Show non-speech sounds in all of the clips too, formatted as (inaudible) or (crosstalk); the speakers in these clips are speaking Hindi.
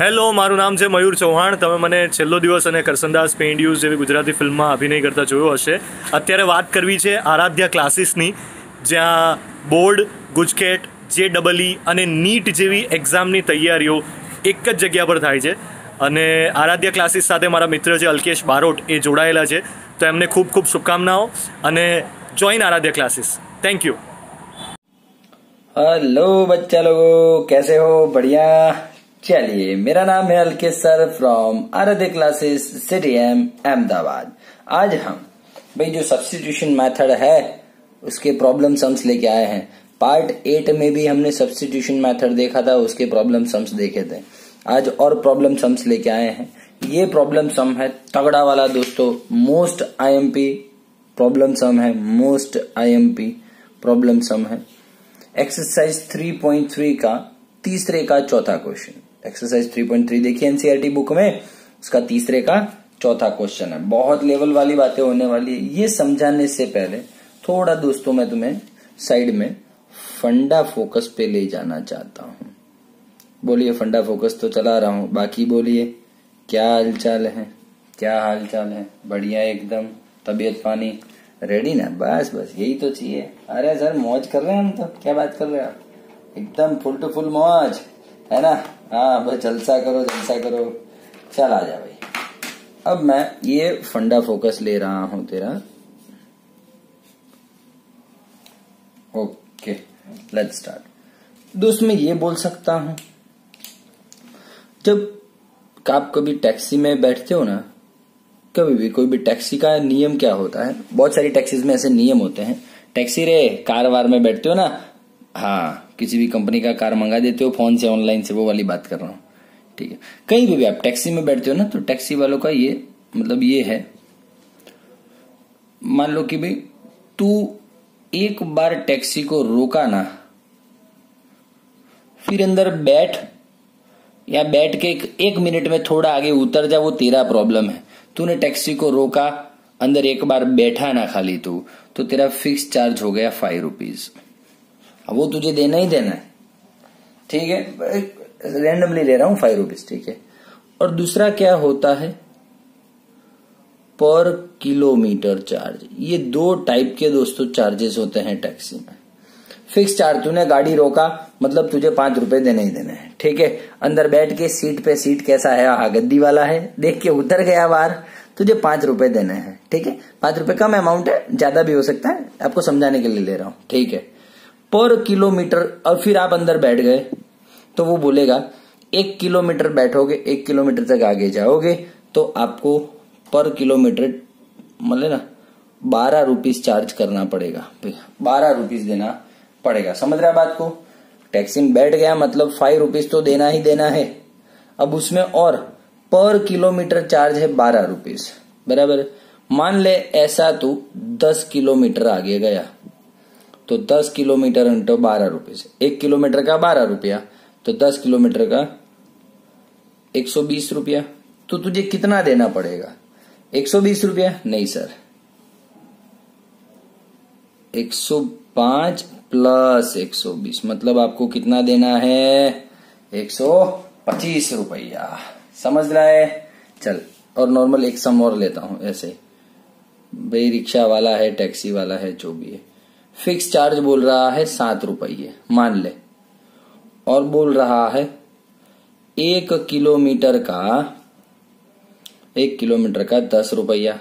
હેલો મારું નામ છે મયુર ચૌહાણ. તમે મને છેલ્લો દિવસ અને કરસનદાસ પેન્ડ્યુઝ જેવી ગુજરાતી ફિલ્મમાં અભિનય કરતા જોયો હશે. અત્યારે વાત કરવી છે આરાધ્ય ક્લાસીસની, જ્યાં બોર્ડ, ગુજકેટ, જે ડબલ ઈ અને નીટ જેવી એક્ઝામની તૈયારીઓ એક જ જગ્યા પર થાય છે. અને આરાધ્ય ક્લાસીસ સાથે મારા મિત્ર છે અલ્કેશ બારોટ એ જોડાયેલા છે. તો એમને ખૂબ ખૂબ શુભકામનાઓ અને join Aaradhya classes. Thank you hello બચ્ચા લોકો. કેસે હો? બઢિયા. चलिए, मेरा नाम है Alkesh sir from Aaradhya classes city M Ahmedabad. आज हम, भाई जो सब्सटीट्यूशन मेथड है, उसके प्रॉब्लम सम्स लेके आए हैं। पार्ट एट में भी हमने सब्सटीट्यूशन मेथड देखा था, उसके प्रॉब्लम सम्स देखे थे। आज और प्रॉब्लम सम्स लेके आए हैं। ये प्रॉब्लम सम है तगड़ा वाला, दोस्तों मोस्ट आईएमपी प्रॉब्लम सम है मोस्ट आईएमपी प्रॉब्लम सम है। एक्सरसाइज 3.3 का तीसरे का चौथा क्वेश्चन एक्सरसाइज 3.3 देखिए एनसीआरटी बुक में उसका तीसरे का चौथा क्वेश्चन है। बहुत लेवल वाली बातें होने वाली है। ये समझाने से पहले थोड़ा दोस्तों मैं तुम्हें साइड में फंडा फोकस पे ले जाना चाहता हूँ। बोलिए, फंडा फोकस तो चला रहा हूँ। बाकी बोलिए, क्या हालचाल है? क्या हालचाल है? बढ़िया एकदम। तबीयत पानी रेडी ना? बस बस, यही तो चाहिए। अरे सर, मौज कर रहे हैं हम तो। क्या बात कर रहे हैं आप? एकदम फुल टू फुल मौज। है ना? हाँ बस जलसा करो जलसा करो। चल आ जा भाई। अब मैं ये फंडा फोकस ले रहा हूँ तेरा। ओके लेट्स स्टार्ट दोस्त, मैं ये बोल सकता हूँ, जब आप कभी टैक्सी में बैठते हो ना, कभी भी, कोई भी टैक्सी का नियम क्या होता है? बहुत सारी टैक्सीज में ऐसे नियम होते हैं। टैक्सी रे, कार वार में बैठते हो ना? हाँ। किसी भी कंपनी का कार मंगा देते हो फ़ोन से ऑनलाइन से वो वाली बात कर रहा हूँ। ठीक है। कहीं भी, आप टैक्सी में बैठते हो ना तो टैक्सी वालों का ये मतलब ये है। मान लो कि भाई तू एक बार टैक्सी को रोका ना फिर अंदर बैठ या बैठ के एक, एक मिनट में थोड़ा आगे उतर जा वो तेरा प्रॉब्लम है। तूने टैक्सी को रोका अंदर एक बार बैठा ना खाली तू तो तेरा फिक्स चार्ज हो गया फाइव रुपीज़ वो तुझे देना ही देना है। ठीक है? रैंडमली ले रहा हूँ फाइव रुपीज़ ठीक है? और दूसरा क्या होता है? पर किलोमीटर चार्ज ये दो टाइप के दोस्तों चार्जेस होते हैं टैक्सी में। फिक्स चार्ज तूने गाड़ी रोका मतलब तुझे पाँच रुपए देने ही देने हैं। ठीक है? अंदर बैठ के सीट पे सीट कैसा है? हा गद्दी वाला है। देख के उतर गया बाहर। तुझे पाँच रुपए देने हैं। ठीक है? पाँच रुपए कम अमाउंट है, ज़्यादा भी हो सकता है। आपको समझाने के लिए ले रहा हूँ। ठीक है? पर किलोमीटर और फिर आप अंदर बैठ गए तो वो बोलेगा, एक किलोमीटर बैठोगे, एक किलोमीटर तक आगे जाओगे तो आपको पर किलोमीटर मतलब ना, बारह रुपीज़ चार्ज करना पड़ेगा। बारह रुपीज़ देना पड़ेगा। समझ रहा बात को? टैक्सी में बैठ गया मतलब फाइव रुपीज़ तो देना ही देना है। अब उसमें और, पर किलोमीटर चार्ज है बारह रुपीज़ बराबर? मान ले ऐसा तू दस किलोमीटर आगे गया। तो दस किलोमीटर इंटो बारह रुपये एक किलोमीटर का बारह रुपया तो दस किलोमीटर का एक सौ बीस रुपया। तो तुझे कितना देना पड़ेगा? एक सौ बीस रुपया? नहीं, सर। एक सौ पाँच प्लस एक सौ बीस मतलब आपको कितना देना है? एक सौ पच्चीस रुपया। समझ रहा है? चल, और नॉर्मल एक सम और लेता हूँ, ऐसे। भाई, रिक्शा वाला है, टैक्सी वाला है, जो भी है। फिक्स चार्ज बोल रहा है सात रुपये, मान ले। और बोल रहा है, एक किलोमीटर का, एक किलोमीटर का दस रुपया।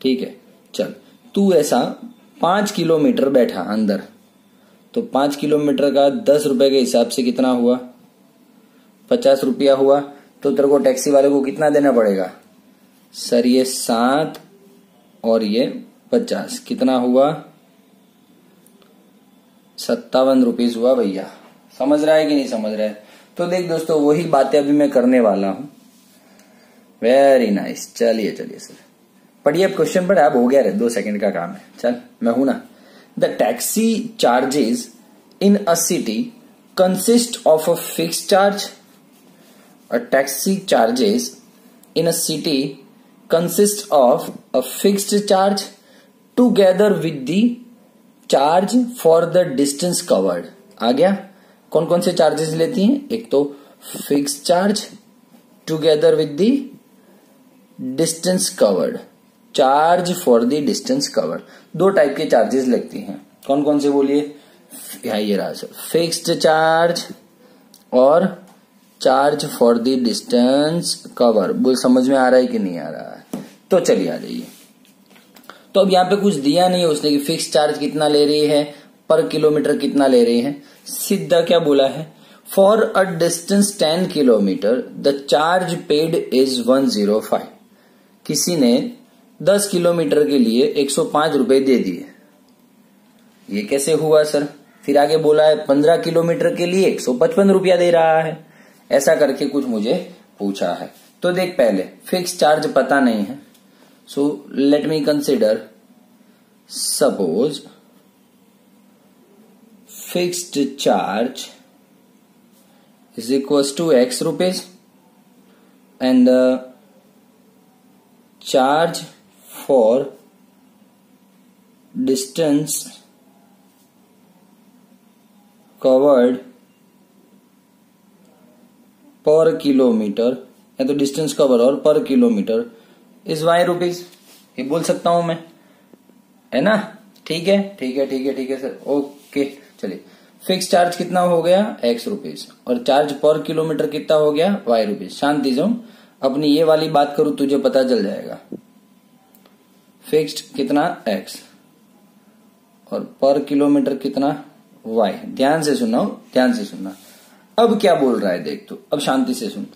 ठीक है, चल। तू ऐसा पाँच किलोमीटर बैठा अंदर। तो पाँच किलोमीटर का दस रुपए के हिसाब से कितना हुआ? पचास रुपया हुआ। तो तेरे को टैक्सी वाले को कितना देना पड़ेगा? सर, ये सात और ये पचास। कितना हुआ? सत्तावन रुपीज़ हुआ भैया। समझ रहा है कि नहीं समझ रहा है? तो देख दोस्तों, वही बातें अभी मैं करने वाला हूँ। वेरी नाइस चलिए चलिए सर। पढ़िए, अब क्वेश्चन पर अब हो गया रे, दो सेकंड का काम है। चल, मैं हूँ ना। The taxi charges in a city consist of a fix charge a taxi charges in a city consist of a fixed charge together with the charge for the distance covered. आ गया। कौन कौन से चार्जेस लेती हैं? एक तो fix charge together with the distance covered. Charge for the distance covered. दो टाइप के चार्जेस लगती हैं। कौन कौन से बोलिए? यहाँ ये रहा सर। फिक्स्ड चार्ज और charge for the distance cover. बोल, समझ में आ रहा है कि नहीं आ रहा है? तो चलिए आ जाइए। तो अब यहाँ पे कुछ दिया नहीं है उसने कि फिक्स चार्ज कितना ले रही है पर किलोमीटर कितना ले रही है। सीधा क्या बोला है? For a distance 10 kilometre the charge paid is 105 किसी ने 10 किलोमीटर के लिए 105 रुपए दे दिए। ये कैसे हुआ सर? फिर आगे बोला है 15 किलोमीटर के लिए 155 रुपया दे रहा है। ऐसा करके कुछ मुझे पूछा है। तो देख पहले फिक्स चार्ज पता नहीं है। so let me consider suppose fixed charge is equals to x rupees and the charge for distance covered पर किलोमीटर या तो डिस्टेंस कवर और पर किलोमीटर इस वाई रुपीज़ ये बोल सकता हूँ मैं। है ना? ठीक है ठीक है ठीक है ठीक है सर ओके चलिए। फिक्स चार्ज कितना हो गया? एक्स रुपीज़ और चार्ज पर किलोमीटर कितना हो गया? वाई रुपीज़ शांति जो अपनी ये वाली बात करूँ, तुझे पता चल जाएगा। फिक्स्ड कितना? एक्स और पर किलोमीटर कितना? वाई ध्यान से सुना ध्यान से सुनना अब क्या बोल रहा है, देख तो। अब शांति से सुन।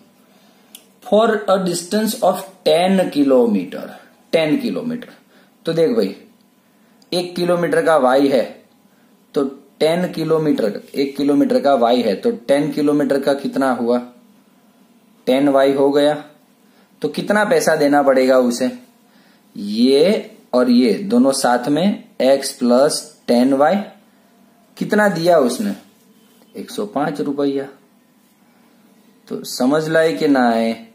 For a distance of ten kilometre ten kilometre तो देख भाई, एक किलोमीटर का वाई है तो टेन किलोमीटर एक किलोमीटर का वाई है तो टेन किलोमीटर का कितना हुआ? टेन वाई हो गया। तो कितना पैसा देना पड़ेगा उसे? ये और ये, दोनों साथ में एक्स प्लस टेन वाई कितना दिया उसने? एक सौ पाँच रुपया। तो समझ लाए कि ना आए।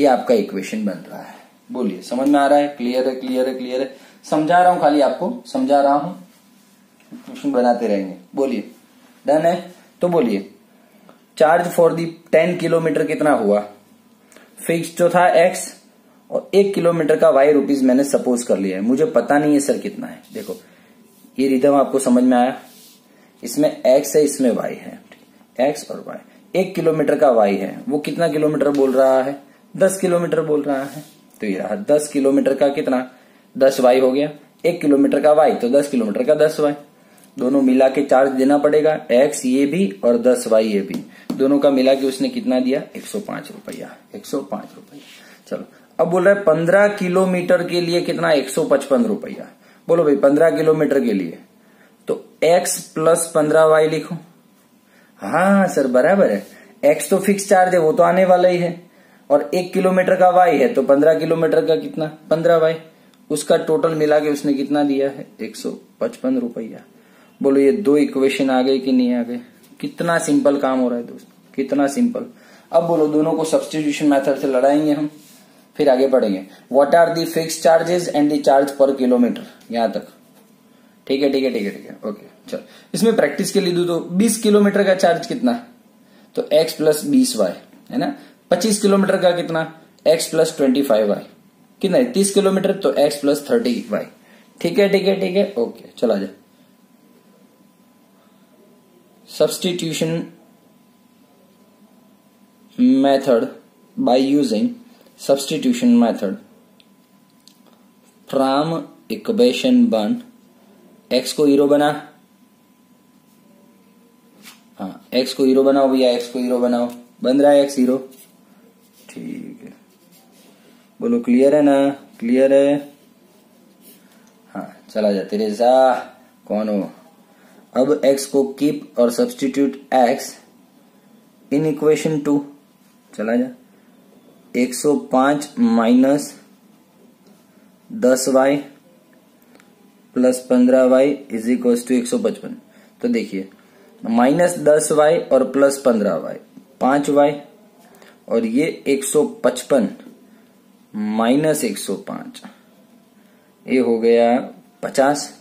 ये आपका इक्वेशन बन रहा है। बोलिए, समझ में आ रहा है? क्लियर है क्लियर है क्लियर है। समझा रहा हूँ खाली आपको? समझा रहा हूँ? क्वेश्चन बनाते रहेंगे। बोलिए। डन है? तो बोलिए। Charge for the ten kilometre कितना हुआ? फिक्स जो था एक्स और एक किलोमीटर का वाई रुपीज़ मैंने सपोज़ कर लिया है। मुझे पता नहीं है सर कितना है। देखो, ये रिदम आपको समझ में आया? इसमें एक्स है, इसमें वाई है। एक्स और वाई एक किलोमीटर का वाई है। वो कितना किलोमीटर बोल रहा है? दस किलोमीटर बोल रहा है। तो ये रहा दस किलोमीटर का कितना? दस वाई हो गया। एक किलोमीटर का वाई तो दस किलोमीटर का दस वाई। दोनों मिला के चार्ज देना पड़ेगा एक्स ये भी और दस वाई ये भी दोनों का मिला के उसने कितना दिया? एक सौ पाँच रुपया। एक सौ पाँच रुपया। चलो, अब बोल रहा है पंद्रह किलोमीटर के लिए कितना? एक सौ पचपन रुपया। बोलो भाई, पंद्रह किलोमीटर के लिए। तो एक्स प्लस पंद्रह वाई लिखो। हाँ सर, बराबर है। एक्स तो फिक्स चार्ज है, वो तो आने वाला ही है। और एक किलोमीटर का वाई है तो पंद्रह किलोमीटर का कितना? पंद्रह वाई। उसका टोटल मिला के उसने कितना दिया है? एक सौ पचपन रुपया। बोलो, ये दो इक्वेशन आ गए कि नहीं आ गए? कितना सिंपल काम हो रहा है दोस्त। कितना सिंपल अब बोलो, दोनों को सब्सटीट्यूशन मेथड से लड़ाएँगे हम। फिर आगे बढ़ेंगे। What are the fix charges and the charge per kilometre यहाँ तक। ठीक है ठीक है ठीक है ठीक है। ओके चलो। इसमें प्रैक्टिस के लिए दू तो 20 किलोमीटर का चार्ज कितना? तो एक्स प्लस बीस वाई है ना? 25 किलोमीटर का कितना? X plus twenty five y कितना है? तीस किलोमीटर तो एक्स प्लस थर्टी वाई ठीक है ठीक है ठीक है? ओके चला जाए। Substitution method by using substitution method. From equation one x को हीरो बना। हाँ x को हीरो बनाओ भैया, x को हीरो बनाओ। बन रहा है x हीरो ठीक है। बोलो क्लियर है ना? क्लियर है? हाँ चला जा। तेरे जा कौन हो? अब x को कीप और substitute x in equation two चला जा। 105 माइनस दस वाई प्लस पंद्रह वाई इज़ इक्वल टू एक सौ पचपन। तो देखिए माइनस दस वाई और प्लस पंद्रह वाई। पाँच वाई और ये एक सौ पचपन माइनस एक सौ पाँच। ये हो गया पचास।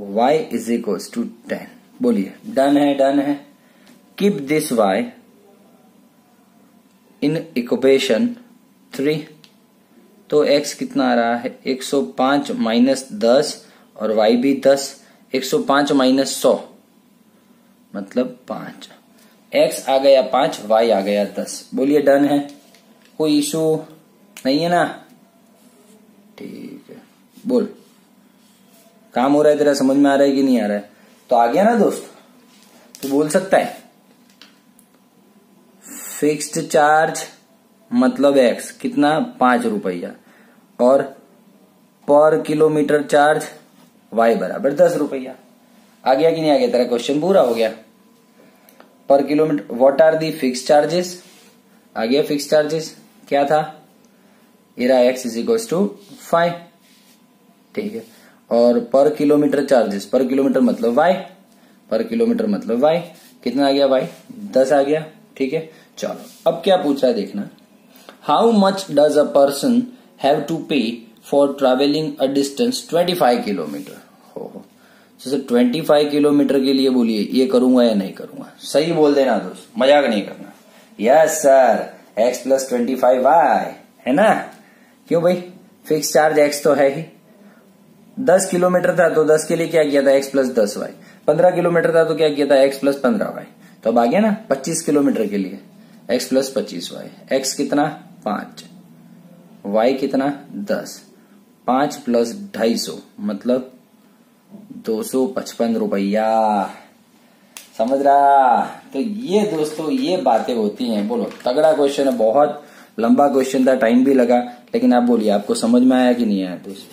Y is equal to ten बोलिए डन है डन है। Keep this y in equation three तो x कितना आ रहा है? 105 माइनस दस और y भी दस। 105 माइनस सौ। मतलब पाँच। X आ गया पाँच, y आ गया दस। बोलिए डन है। कोई इशू नहीं है ना? ठीक है। बोल। काम हो रहा है तेरा, समझ में आ रहा है कि नहीं आ रहा है? तो आ गया ना दोस्त? तो बोल सकता है। फिक्स्ड चार्ज मतलब एक्स कितना? पाँच रुपया। और पर किलोमीटर चार्ज वाई बराबर दस रुपया। आ गया कि नहीं आ गया? तेरा क्वेश्चन पूरा हो गया। पर kilometre what are the fix charges आ गया फिक्स चार्जेस क्या था? इरा x is equal to five ठीक है। और per kilometre charges per kilometre मतलब वाई पर किलोमीटर मतलब वाई कितना आ गया वाई दस आ गया। ठीक है। चलो, अब क्या पूछ है देखना। How much does a person have to pay for travelling a distance 25 kilometre? हो हो जैसे 25 किलोमीटर के लिए बोलिए, ये करूँगा या नहीं करूँगा? सही बोल देना दोस्त, मज़ाक नहीं करना। Yes sir x plus twenty five y है ना? क्यों भाई? फिक्स चार्ज एक्स तो है ही। दस किलोमीटर था तो दस के लिए क्या किया था? एक्स प्लस दस वाई पंद्रह किलोमीटर था तो क्या किया था? एक्स प्लस पंद्रह वाई तो अब आ गया ना, पच्चीस किलोमीटर के लिए। एक्स प्लस पच्चीस वाई एक्स कितना? पाँच। वाई कितना? दस। पाँच प्लस ढाई सौ मतलब दो सौ पचपन रुपया। समझ रहा? तो ये दोस्तों, ये बातें होती हैं। बोलो, तगड़ा क्वेश्चन है, बहुत लंबा क्वेश्चन था टाइम भी लगा, लेकिन आप बोलिए, आपको समझ में आया कि नहीं आया दोस्त?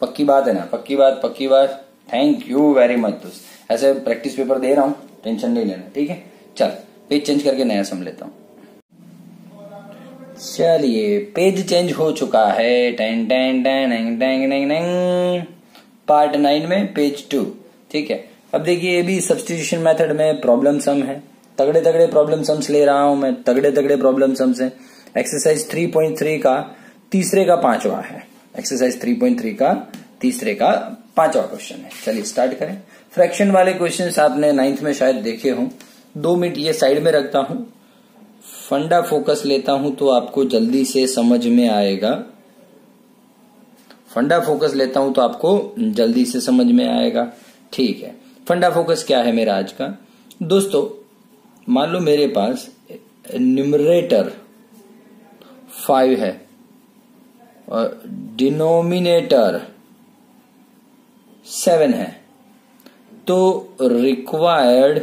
पक्की बात है ना? पक्की बात पक्की बात। थैंक यू वेरी मच दोस्त। ऐसे प्रैक्टिस पेपर दे रहा हूँ टेंशन नहीं लेना, ठीक है? चल पेज चेंज करके नया सम लेता हूँ। चलिए पेज चेंज हो चुका है। Ten ten ten ten ten part nine में, पेज टू। ठीक है? अब देखिए, ये भी सब्सटीट्यूशन मेथड में प्रॉब्लम सम है। तगड़े तगड़े प्रॉब्लम सम्स ले रहा हूँ मैं तगड़े तगड़े प्रॉब्लम सम्स है एक्सरसाइज 3.3 का तीसरे का पांचवा है। एक्सरसाइज 3.3 का तीसरे का पांचवा क्वेश्चन है। चलिए स्टार्ट करें। फ्रैक्शन वाले क्वेश्चन आपने नाइन्थ में शायद देखे हों। दो मिनट ये साइड में रखता हूँ। फंडा फोकस लेता हूँ तो आपको जल्दी से समझ में आएगा। फंडा फोकस लेता हूँ तो आपको जल्दी से समझ में आएगा। ठीक है। फंडा फोकस क्या है मेरा आज का? दोस्तों, मान लो मेरे पास न्यूमरेटर फाइव है और डिनोमिनेटर सेवन है। तो रिक्वायर्ड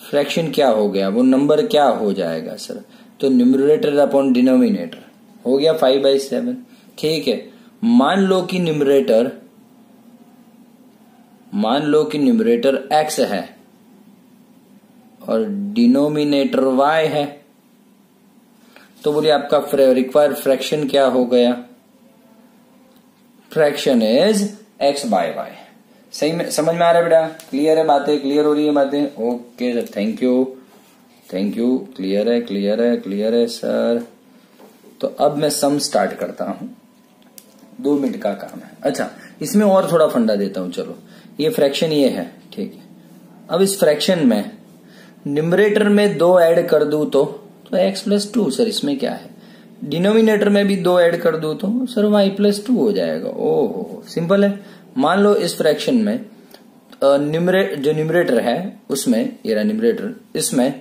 फ्रैक्शन क्या हो गया? वो नंबर क्या हो जाएगा सर तो न्यूमरेटर अपॉन डिनोमिनेटर हो गया फाइव बाई सेवन ठीक है। मान लो कि न्यूमरेटर मान लो कि न्यूमरेटर एक्स है और डिनोमिनेटर वाई है तो बोलिए आपका रिक्वायर फ्रैक्शन क्या हो गया? Fraction is x by y सही में समझ में आ रहा है बेटा? क्लियर है बातें? क्लियर हो रही है बातें? Okay sir thank you thank you clear है क्लियर है क्लियर है सर तो अब मैं सम स्टार्ट करता हूँ। दो मिनट का काम है। अच्छा इसमें और थोड़ा फंडा देता हूँ, चलो। ये फ्रैक्शन ये है, ठीक है। अब इस फ्रैक्शन में न्यूमरेटर में दो ऐड कर दू तो तो एक्स प्लस टू सर इसमें क्या है? डिनोमिनेटर में भी दो ऐड कर दू तो सर वाई प्लस टू हो जाएगा। ओहो सिंपल है। मान लो इस फ्रैक्शन में न्यूमरेट जो न्यूमरेटर है, उसमें, ये न्यूमरेटर इसमें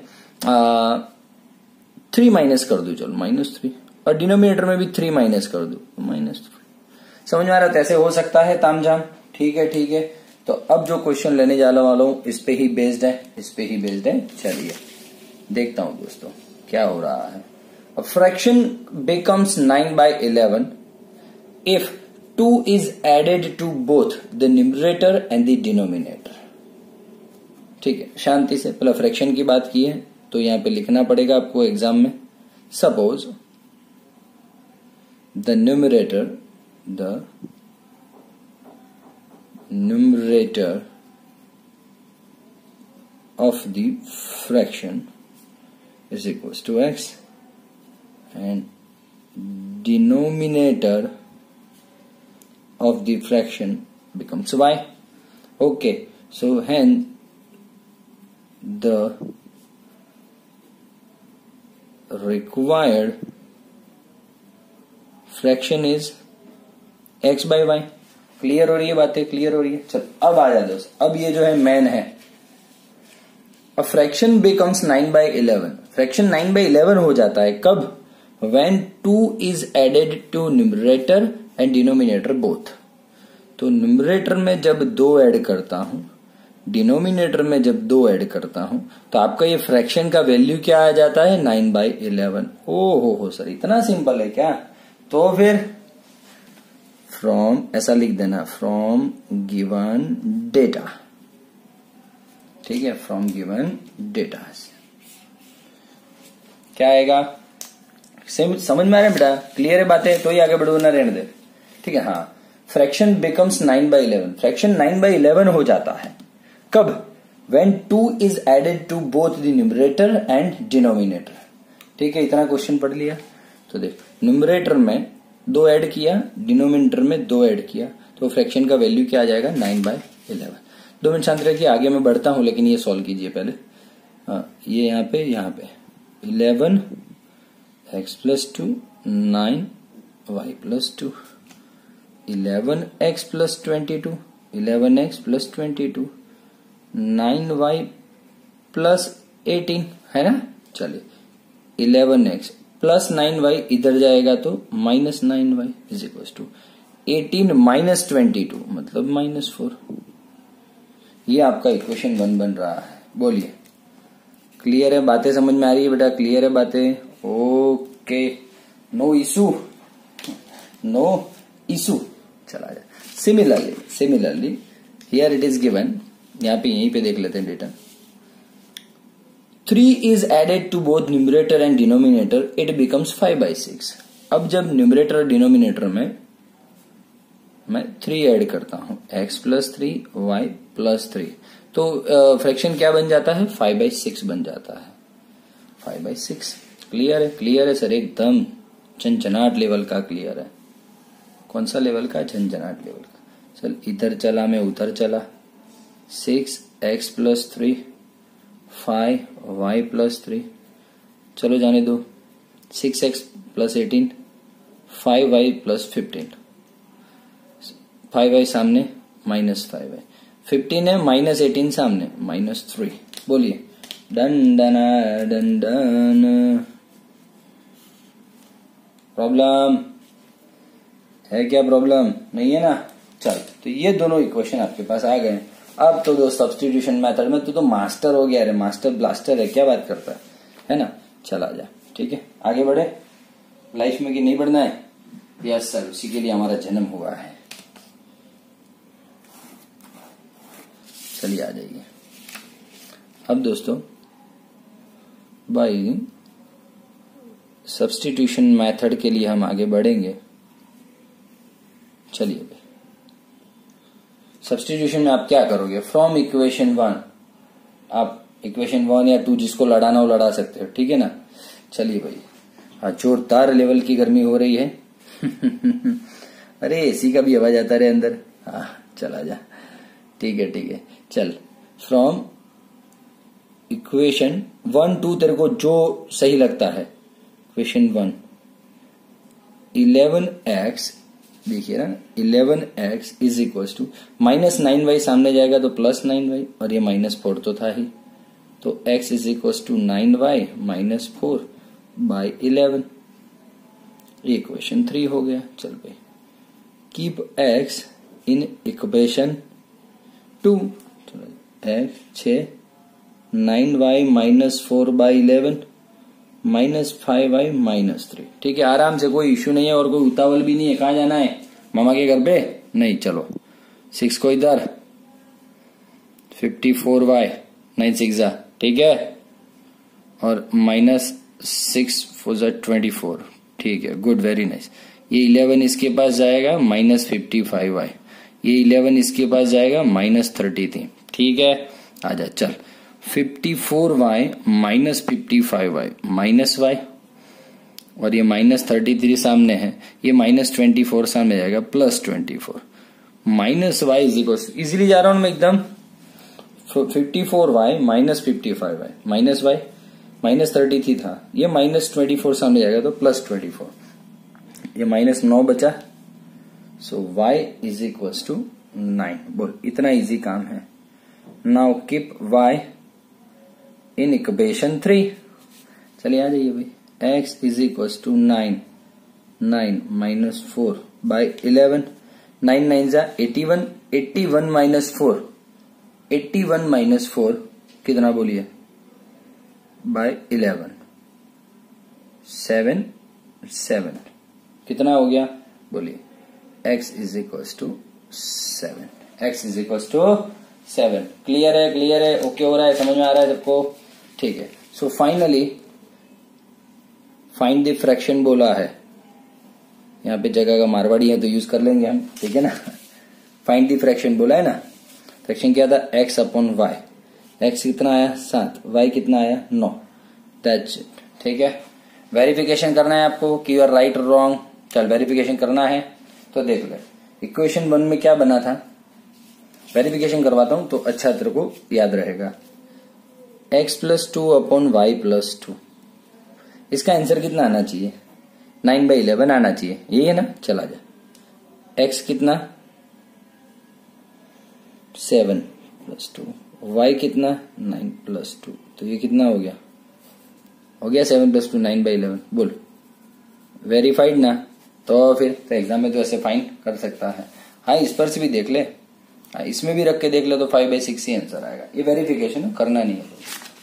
थ्री माइनस कर दू, चलो माइनस थ्री और डिनोमिनेटर में भी थ्री माइनस कर दू माइनस थ्री समझ में आ रहा है? ऐसे हो सकता है, तामझाम। ठीक है ठीक है। तो अब जो क्वेश्चन लेने जाने वाला हूँ इस पे ही बेस्ड है, इस पे ही बेस्ड है। चलिए, देखता हूँ दोस्तों, क्या हो रहा है। Fraction becomes nine by eleven if two is added to both the numerator and the denominator ठीक है, शांति से, पहले फ्रैक्शन की बात की है तो यहाँ पे लिखना पड़ेगा आपको एग्ज़ाम में। Suppose the numerator the numerator of the fraction is equals to x and denominator of the fraction becomes y. Okay so hence the required fraction is x by y clear हो रही है बातें? क्लियर हो रही है? चल, अब आ जा दोस्त। अब ये जो है मैन है। अब fraction becomes nine by eleven fraction nine by eleven हो जाता है कब? When two is added to numerator and denominator both तो न्यूमरेटर में जब दो ऐड करता हूँ डिनोमिनेटर में जब दो ऐड करता हूँ तो आपका ये फ्रैक्शन का वैल्यू क्या आ जाता है? नाइन बाई इलेवन ओ हो हो, सर, इतना सिंपल है क्या? तो फिर फ्रॉम ऐसा लिख देना फ्रॉम गिवन डेटा ठीक है फ्रॉम गिवन डेटा क्या आएगा? सेम समझ में आ रहे बेटा? क्लियर है बातें? तो ही आगे बढ़ो ना रहने दे। ठीक है हाँ। Fraction becomes nine by eleven fraction nine by eleven हो जाता है। कब? When two is added to both the and denominator ठीक है, इतना क्वेश्चन पढ़ लिया। तो देख न्यूमरेटर में दो ऐड किया, डिनोमिनेटर में दो ऐड किया तो फ्रैक्शन का वैल्यू क्या आ जाएगा? Nine by eleven. दो मिनट शांत रखिए, आगे मैं बढ़ता हूँ, लेकिन ये सॉल्व कीजिए पहले। हाँ ये यहाँ पे यहाँ पे। Eleven, x plus two, nine, y plus two. Eleven, x plus twenty two. Eleven, x plus twenty two. Nine, y plus eighteen, है ना? चलिए। Eleven, x. Plus nine y इधर जाएगा तो minus nine y is equal to eighteen minus twenty two मतलब माइनस फोर ये आपका इक्वेशन वन बन रहा है। बोलिए। क्लियर है? बातें समझ में आ रही है बेटा? क्लियर है बातें? Okay no issue no issue चला जाए। Similarly similarly here it is given यहाँ पे यहीं पे देख लेते हैं data three is added to both numerator and denominator it becomes five by six अब जब न्यूमरेटर और डिनोमिनेटर में मैं थ्री ऐड करता हूँ x plus three y plus three तो फ्रैक्शन uh, क्या बन जाता है? फाइव बाई सिक्स बन जाता है। फाइव बाई सिक्स क्लियर है? क्लियर है सर एकदम चंचनाट लेवल का क्लियर है। कौन सा लेवल का? झंझनाट लेवल का। सर इधर चला मैं उधर चला। Six x plus three five y plus three चलो जाने दो। Six x plus eighteen five y plus fifteen five y सामने माइनस फाइव है फिफ्टीन है माइनस एटीन सामने माइनस थ्री बोलिए। Done done done done. Problem है क्या प्रॉब्लम नहीं है ना? चल तो ये दोनों इक्वेशन आपके पास आ गए अब तो दो सब्सटीट्यूशन मेथड में तो तो मास्टर हो गया अरे मास्टर ब्लास्टर है, क्या बात करता है? है ना? चला जा, ठीक है? आगे बढ़े। लाइफ में कि नहीं बढ़ना है? यस सर उसी के लिए हमारा जन्म हुआ है। चलिए, आ जाइए। अब दोस्तों भाई सब्सटीट्यूशन मेथड के लिए हम आगे बढ़ेंगे। चलिए। सब्सटीट्यूशन में आप क्या करोगे? फ्रॉम इक्वेशन वन आप इक्वेशन वन या टू जिसको लड़ाना हो लड़ा सकते हो, ठीक है ना? चलिए भाई। हाँ जोरदार लेवल की गर्मी हो रही है। (laughs) अरे एसी का भी आवाज़ आता रहे अंदर। हाँ चला जा। ठीक है ठीक है। चल। फ्रॉम इक्वेशन वन टू तेरे को जो सही लगता है। इक्वेशन वन इलेवन एक्स देखिए ना eleven x is equal to minus nine y सामने जाएगा तो प्लस नाइन वाई और ये माइनस फोर तो था ही। तो x is equal to nine y minus four by eleven ये इक्वेशन थ्री हो गया, चल भाई। Keep x in equation two x छ nine y minus four by eleven minus five I minus three. ठीक है, आराम से कोई इश्यू नहीं है और कोई उतावल भी नहीं है। कहा जाना है? मामा के घर पे? नहीं, चलो। सिक्स को इधर। Fifty four y. Nine six ठीक है? और minus six four twenty four. ठीक है, गुड, वेरी नाइस। ये इलेवन इसके पास जाएगा, माइनस फिफ्टी फाइव आई ये इलेवन इसके पास जाएगा, माइनस थर्टी थी ठीक है? आजा, चल। Fifty four y minus fifty five y minus y और ये माइनस थर्टी थ्री सामने है। ये माइनस ट्वेंटी फोर सामने जाएगा plus twenty four minus y is easily जा रहा हूँ मैं एकदम। Fifty four y minus fifty five y minus y minus thirty three था। ये माइनस ट्वेंटी फोर सामने जाएगा तो प्लस ट्वेंटी फोर ये माइनस नौ बचा। So y is equal to nine बोल, इतना इजी काम है। Now keep y. In equation three चलिए आ जाइए भाई। X is equal to nine nine minus four by eleven nine nine जा eighty one eighty one minus four eighty one minus four कितना बोलिए? बाय इलेवन सेवन सेवन कितना हो गया? बोलिए। X is equal to seven x is equal to seven clear है? क्लियर है? ओके हो रहा है? समझ में आ रहा है सबको? ठीक है। So finally find the fraction बोला है। यहाँ पे जगह का मारवाड़ी है तो यूज़ कर लेंगे हम, ठीक है ना? फाइंड द फ्रैक्शन बोला है ना? फ्रैक्शन क्या था? एक्स अपॉन वाई एक्स कितना आया? सात। वाई कितना आया? नौ। इट ठीक है? वेरिफिकेशन करना है आपको कि यू आर राइट और रॉन्ग चल वेरिफिकेशन करना है तो देख ले। इक्वेशन वन में क्या बना था? वेरिफिकेशन करवाता हूँ तो अच्छा तेरे को याद रहेगा। X plus two upon y plus two इसका आंसर कितना आना चाहिए? नाइन बाई इलेवन आना चाहिए। यही है ना? चला जा। एक्स कितना? सेवन प्लस टू वाई कितना? नाइन प्लस टू तो ये कितना हो गया? हो गया seven plus two nine by eleven बोल। वेरीफाइड ना? तो फिर तो एग्ज़ाम में तो ऐसे फाइन कर सकता है। हाँ इस पर से भी देख ले। इसमें भी रख के देख ले तो फाइव बाई सिक्स ही आंसर आएगा। ये वेरिफिकेशन करना नहीं है।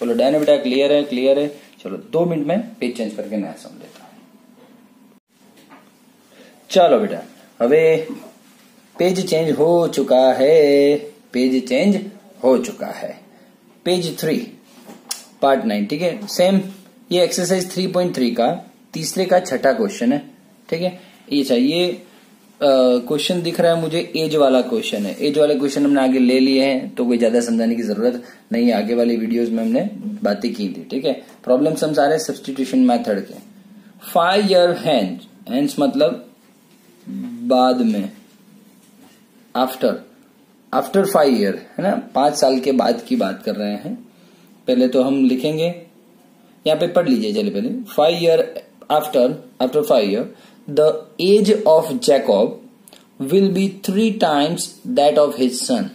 बोलो डैन बेटा क्लियर है क्लियर है। चलो, दो मिनट में पेज चेंज करके नया समझ लेता हूँ। चलो बेटा હવે पेज चेंज हो चुका है। पेज चेंज हो चुका है। पेज थ्री पार्ट नाइन ठीक है? सेम ये एक्सरसाइज थ्री पॉइंट थ्री का तीसरे का छठा क्वेश्चन है, ठीक है? ये चाहिए क्वेश्चन दिख रहा है मुझे एज वाला क्वेश्चन है। एज वाले क्वेश्चन हमने आगे ले लिए हैं तो कोई ज़्यादा समझाने की ज़रूरत नहीं आगे वाली वीडियोस में हमने बातें की थी, ठीक है? प्रॉब्लम हम सारे सब्सटीट्यूशन मेथड के फाइव ईयर हैंड हैंड्स मतलब बाद में। आफ्टर आफ्टर फाइव ईयर है ना? पाँच साल के बाद की बात कर रहे हैं। पहले तो हम लिखेंगे। यहाँ पे पढ़ लीजिए, चलिए पहले। Five year after after five year the age of Jacob will be three times that of his son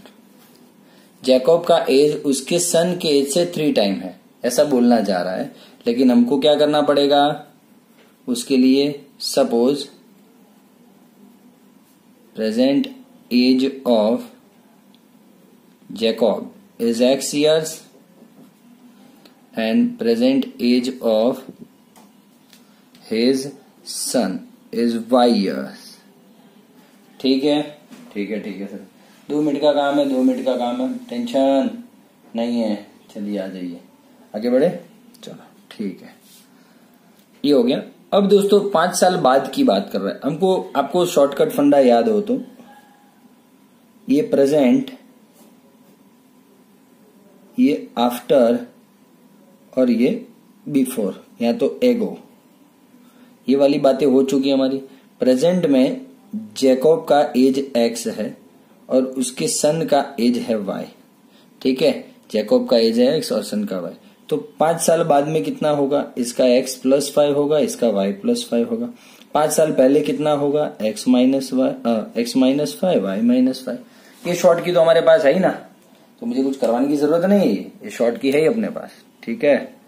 Jacob का एज उसके सन के एज से थ्री टाइम है। ऐसा बोलना जा रहा है। लेकिन हमको क्या करना पड़ेगा? उसके लिए suppose present age of Jacob is x years and present age of his son. Is y years. ठीक है? ठीक है ठीक है, सर। दो मिनट का काम है, दो मिनट का काम है। टेंशन नहीं है। चलिए, आ जाइए। आगे बढ़े? चलो, ठीक है। ये हो गया। अब दोस्तों, पाँच साल बाद की बात कर रहे हैं। हमको, आपको शॉर्टकट फंडा याद हो तो। ये प्रेजेंट ये आफ्टर और ये बिफोर या तो एगो ये वाली बातें हो चुकी है हमारी। प्रेजेंट में जैकॉब का एज एक्स है और उसके सन का एज है वाई ठीक है? जैकॉब का एज है एक्स और सन का वाई तो पाँच साल बाद में कितना होगा? इसका एक्स प्लस फाइव होगा, इसका वाई प्लस फाइव होगा। पाँच साल पहले कितना होगा? X minus y x minus five y minus five ये शॉर्ट की तो हमारे पास है ही ना। तो मुझे कुछ करवाने की ज़रूरत नहीं। है ये शॉर्ट की है ही अपने पास। ठीक है?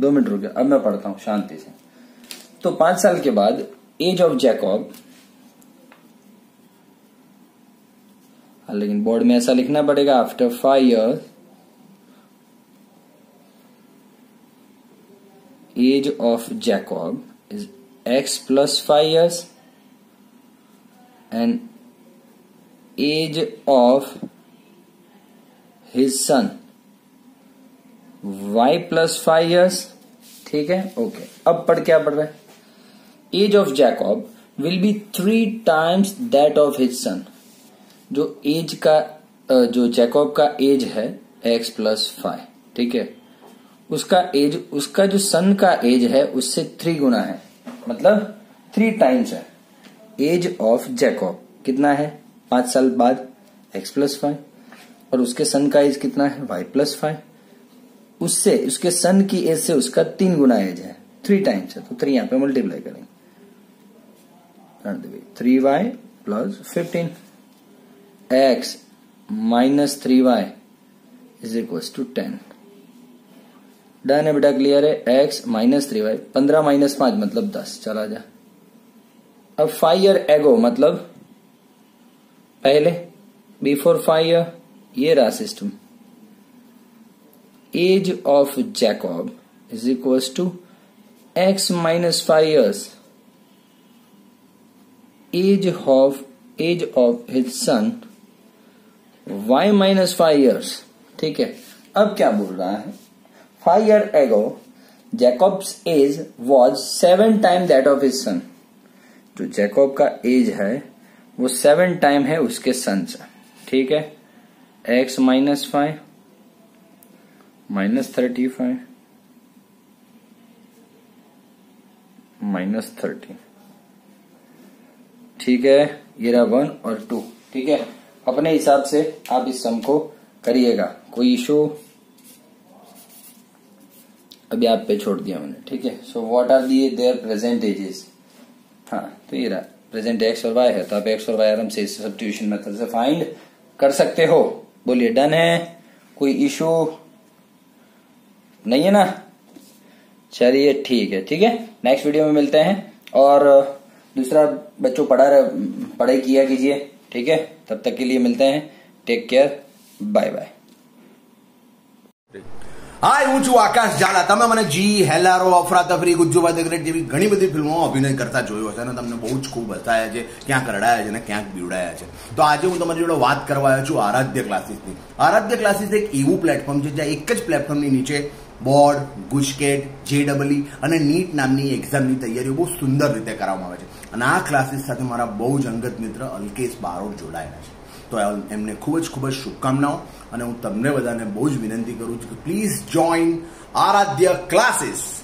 दो मिनट रुके अब मैं पढ़ता हूँ शांति से। तो पाँच साल के बाद एज ऑफ़ जैकॉब लेकिन बोर्ड में ऐसा लिखना पड़ेगा after five year age of Jacob is x plus five years and age of his son y plus five years ठीक है? ओके अब पढ़ क्या पढ़ रहा है? Age of Jacob will be three times that of his son जो एज का जो जैकॉब का एज है एक्स प्लस फाइव ठीक है? उसका एज उसका जो सन का एज है, उससे थ्री गुना है। मतलब थ्री टाइम्स है। एज ऑफ़ जैकॉब कितना है? पाँच साल बाद एक्स प्लस फाइव और उसके सन का एज कितना है? वाई प्लस फाइव उससे, उसके सन की एज से उसका तीन गुना एज है। थ्री टाइम्स है तो थ्री यहाँ पे मल्टीप्लाई करेंगे। Three y plus fifteen x minus three y is equal to ten done है बेटा क्लियर है? एक्स माइनस थ्री वाई पंद्रह माइनस पाँच मतलब दस। चला जा। अब फाइव ईयर एगो मतलब पहले बिफोर फाइव ईयर ये रहा system age of Jacob is equal to x minus five years age of age of his son y minus five years ठीक है? अब क्या बोल रहा है? Five year ago Jacob's age was seven time that of his son जो जैकॉब का एज है, वो सेवन टाइम है उसके सन से। ठीक है? X minus five minus thirty five minus thirty ठीक है, ये रहा वन और टू ठीक है? अपने हिसाब से आप इस सम को करिएगा। कोई इशू अभी आप पे छोड़ दिया मैंने, ठीक है? So what are the there present ages हाँ तो ये रहा। प्रेजेंट एक्स और वाई है तो आप एक्स और वाई आराम से इस सब्सिट्यूशन मेथड से फाइंड कर सकते हो। बोलिए डन है? कोई इशू नहीं है ना चलिए ठीक है ठीक है नेक्स्ट वीडियो में मिलते हैं और दूसरा बच्चों पढ़ा पढ़ाई किया कीजिए ठीक है तब तक के लिए मिलते हैं take care bye bye hi હું છું આકાશ ઝાલા તમે મને જી હેલારો અફરાતફરી ગુજ્જુબા ધ ગ્રેટ જેવી ઘણી બધી ફિલ્મોમાં અભિનય કરતા જોયો હશે અને તમને બહુ જ ખૂબ હસાયા છે ક્યાંક રડાયા છે અને ક્યાંક બીવડાયા છે તો આજે હું તમારી જોડે વાત કરવા આવ્યો છું આરાધ્ય ક્લાસીસની આરાધ્ય ક્લાસીસ એક એવું પ્લેટફોર્મ છે જ્યાં એક જ પ્લેટફોર્મની નીચે બોર્ડ, ગુજકેટ, જેડબલઈ અને નીટ નામની એક્ઝામની તૈયારીઓ બહુ સુંદર રીતે કરવામાં આવે છે. અને આ ક્લાસીસ સાથે મારા બહુ જ અંગત મિત્ર અલ્કેશ બારોટ જોડાયેલા છે. તો એમને ખૂબ જ ખૂબ જ શુભકામનાઓ અને હું તમને બધાને બહુ જ વિનંતી કરું છું કે પ્લીઝ જોઈન આરાધ્ય ક્લાસીસ